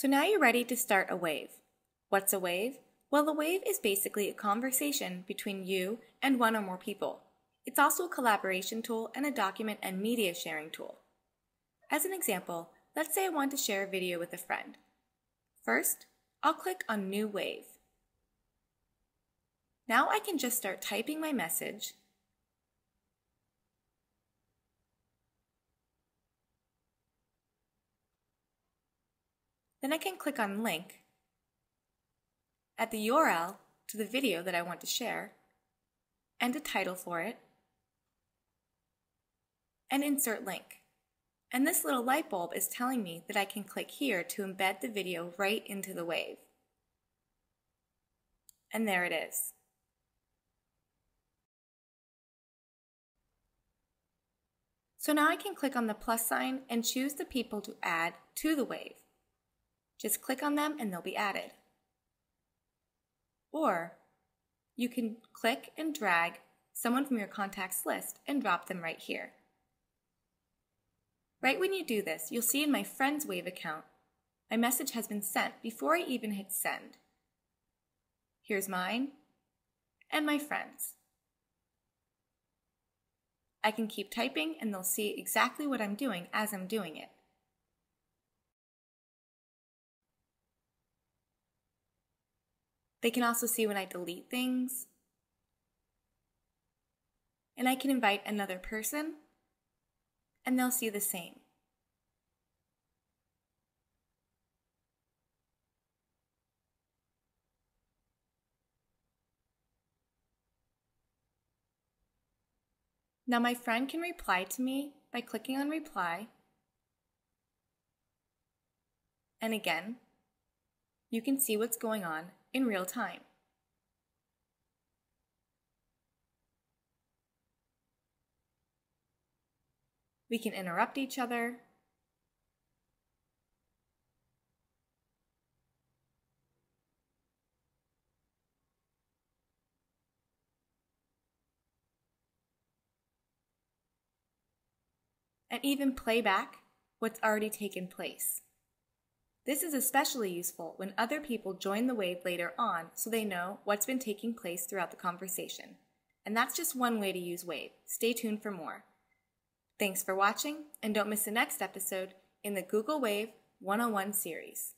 So now you're ready to start a wave. What's a wave? Well, a wave is basically a conversation between you and one or more people. It's also a collaboration tool and a document and media sharing tool. As an example, let's say I want to share a video with a friend. First, I'll click on New Wave. Now I can just start typing my message Then I can click on Link, add the URL to the video that I want to share, and a title for it, and insert link. And this little light bulb is telling me that I can click here to embed the video right into the wave. And there it is. So now I can click on the plus sign and choose the people to add to the wave. Just click on them and they'll be added. Or you can click and drag someone from your contacts list and drop them right here. Right when you do this, you'll see in my Friends Wave account, my message has been sent before I even hit send. Here's mine and my friends. I can keep typing and they'll see exactly what I'm doing as I'm doing it. They can also see when I delete things. And I can invite another person, and they'll see the same. Now my friend can reply to me by clicking on reply. And again, you can see what's going on in real time. We can interrupt each other. And even play back what's already taken place. This is especially useful when other people join the wave later on so they know what's been taking place throughout the conversation. And that's just one way to use Wave. Stay tuned for more. Thanks for watching, and don't miss the next episode in the Google Wave 101 series.